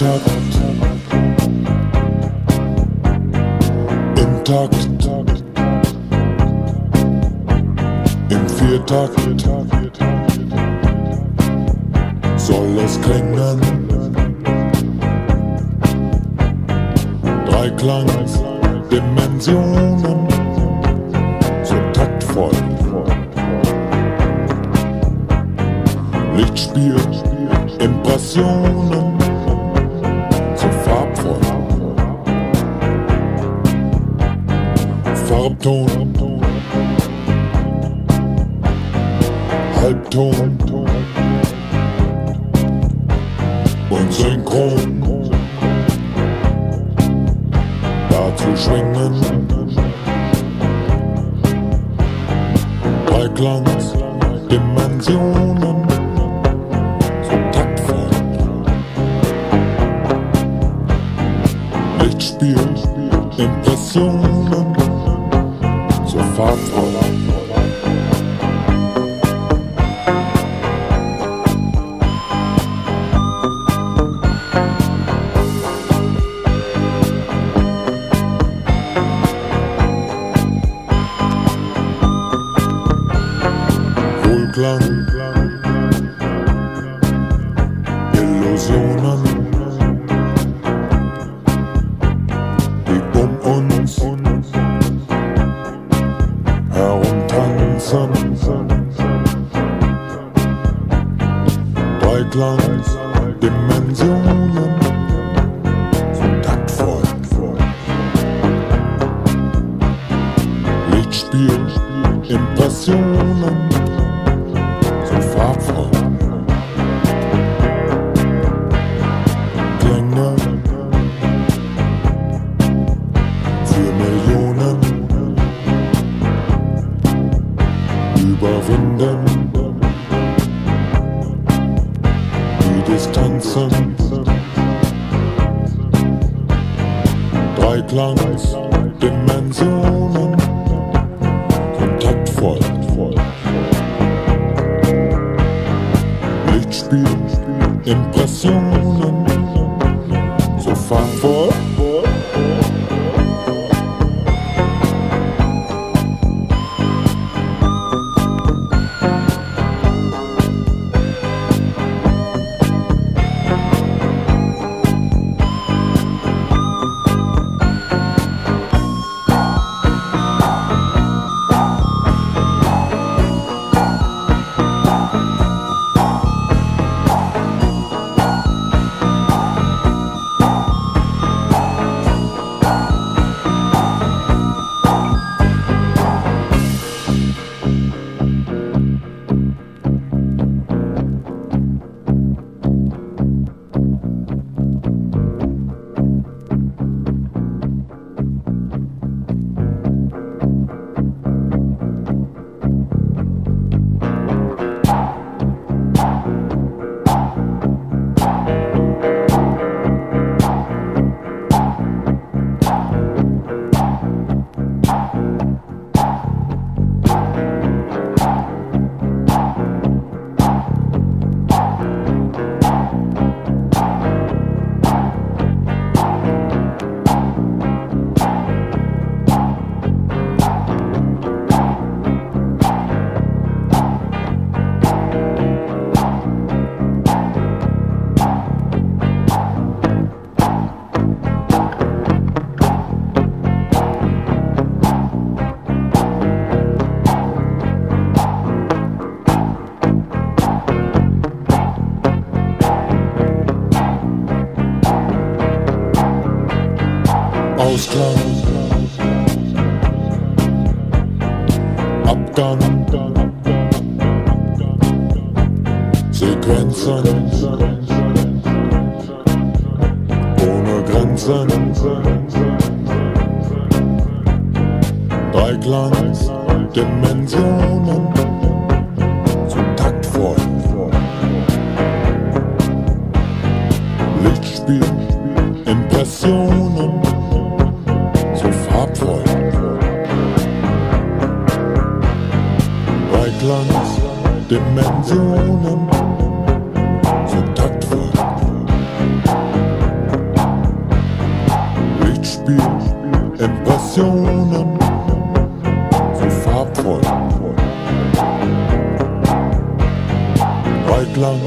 intakt. Im Takt. Im Viertakt. Soll es klingen. Dreiklang, Dimensionen. So taktvoll. Lichtspiel, Impressionen. Farbton, Halbton. Und Synchron. Dazu schwingen. Dreiklangs, Dimensionen, so. Lichtspiel, Impressionen, so farbvoll. Wohlklang, Distanzen. Dreiklangs, Dimensionen, kontaktvoll. Lichtspiel, Impressionen, so farbvoll. Ausklang, Abgang, Sequenzen, ohne Grenzen, Dreiklang, Dimensionen, so taktvoll, Lichtspiel, Impressionen, Dimensionen, so taktvoll. Lichtspiel, Impressionen. Dimensionen, so farbvoll. Weit lang